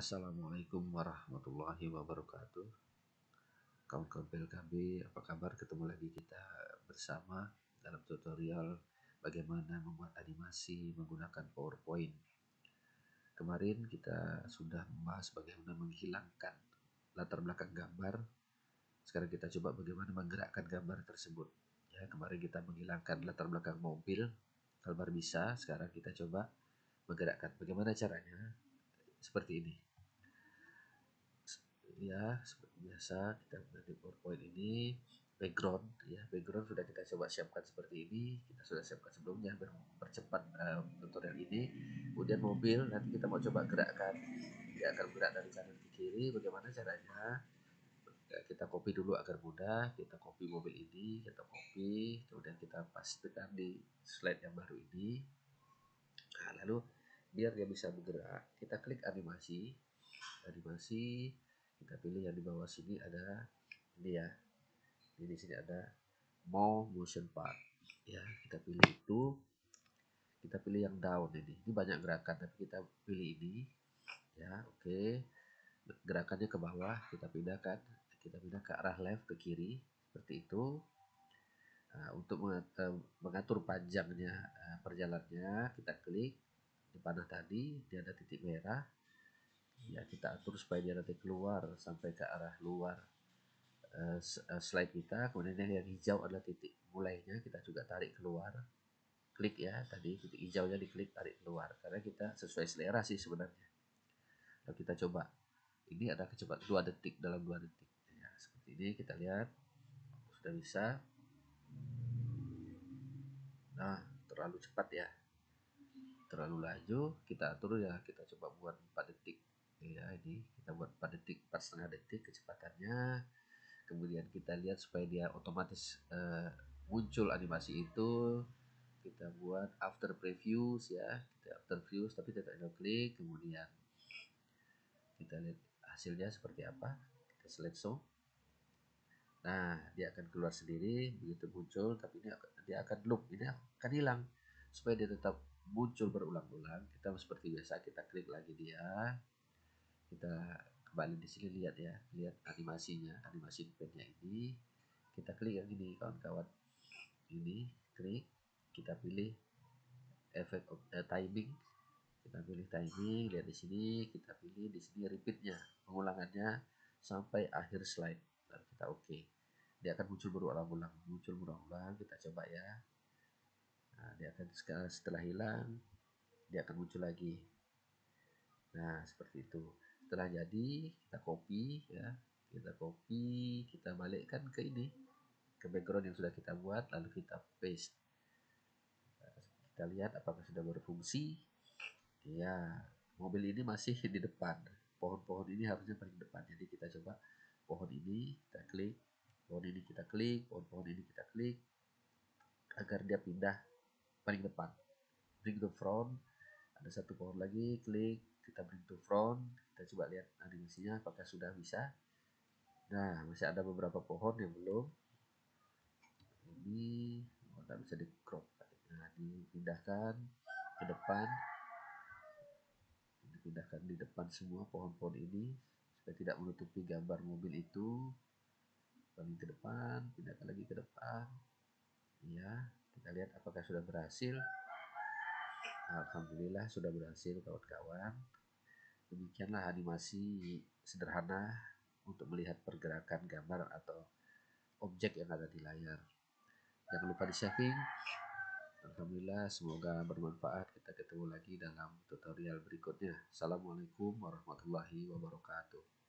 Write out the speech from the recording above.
Assalamualaikum warahmatullahi wabarakatuh. Kawan-kawan PLKB, apa kabar? Ketemu lagi kita bersama dalam tutorial bagaimana membuat animasi menggunakan PowerPoint. Kemarin kita sudah membahas bagaimana menghilangkan latar belakang gambar. Sekarang kita coba bagaimana menggerakkan gambar tersebut. Ya, kemarin kita menghilangkan latar belakang mobil, gambar bisa. Sekarang kita coba menggerakkan. Bagaimana caranya? Seperti ini ya seperti biasa kita di PowerPoint ini. Background ya background sudah kita coba siapkan seperti ini. Kita sudah siapkan sebelumnya mempercepat uh, tutorial ini. Kemudian mobil nanti kita mau coba gerakkan. Dia akan bergerak dari kanan ke kiri. Bagaimana caranya? Ya, kita copy dulu agar mudah. Kita copy mobil ini kita copy. Kemudian kita pastikan di slide yang baru ini. Nah, lalu biar dia bisa bergerak kita klik animasi. Animasi kita pilih yang di bawah sini ada ini ya. Ini di sini ada more motion part ya kita pilih itu. Kita pilih yang down ini. Ini banyak gerakan tapi kita pilih ini. Ya oke. Okay. gerakannya ke bawah kita pindahkan. Kita pindah ke arah left ke kiri. Seperti itu. Nah, untuk eh, mengatur panjangnya eh, perjalanannya kita klik di panah tadi. Dia ada titik merah ya kita atur supaya dia nanti keluar sampai ke arah luar. Uh, slide kita kemudian yang hijau adalah titik mulainya kita juga tarik keluar. Klik ya tadi titik hijaunya diklik tarik keluar. Karena kita sesuai selera sih sebenarnya. Kalau kita coba. Ini ada kecepatan dua detik dalam dua detik. Ya seperti ini kita lihat. Sudah bisa. Nah terlalu cepat ya. Terlalu laju kita atur ya. Kita coba buat 4 detik ya ini kita buat 4 detik 4 setengah detik kecepatannya. Kemudian kita lihat supaya dia otomatis uh, muncul animasi itu. Kita buat after previews ya kita after previews tapi tidak ada klik. Kemudian kita lihat hasilnya seperti apa kita select so nah dia akan keluar sendiri begitu muncul tapi ini dia akan loop ini akan hilang. Supaya dia tetap muncul berulang-ulang kita seperti biasa kita klik lagi dia kita kembali di sini lihat ya lihat animasinya animasi pennya ini. Kita klik yang ini kawan-kawan. Ini klik. Kita pilih efek uh, timing. Kita pilih timing lihat di sini. Kita pilih di sini repeatnya pengulangannya sampai akhir slide. Lalu kita oke. Okay. dia akan muncul berulang-ulang muncul berulang-ulang. Kita coba ya. Nah, dia akan setelah hilang dia akan muncul lagi. Nah seperti itu setelah jadi kita copy ya. Kita copy kita balikkan ke ini ke background yang sudah kita buat lalu kita paste. Kita lihat apakah sudah berfungsi. Ya mobil ini masih di depan. Pohon-pohon ini harusnya paling depan. Jadi kita coba pohon ini kita klik pohon ini kita klik pohon-pohon ini kita klik agar dia pindah paling depan. Bring the front ada satu pohon lagi klik kita bring to front kita coba lihat animasinya apakah sudah bisa. Nah masih ada beberapa pohon yang belum. Ini oh, tidak bisa di crop nah dipindahkan ke depan. Dipindahkan di depan semua pohon-pohon ini supaya tidak menutupi gambar mobil itu. Paling ke depan pindahkan lagi ke depan. Ya kita lihat apakah sudah berhasil Alhamdulillah sudah berhasil kawan-kawan Demikianlah animasi sederhana untuk melihat pergerakan gambar atau objek yang ada di layar. Jangan lupa di saving. Alhamdulillah semoga bermanfaat. Kita ketemu lagi dalam tutorial berikutnya. Assalamualaikum warahmatullahi wabarakatuh.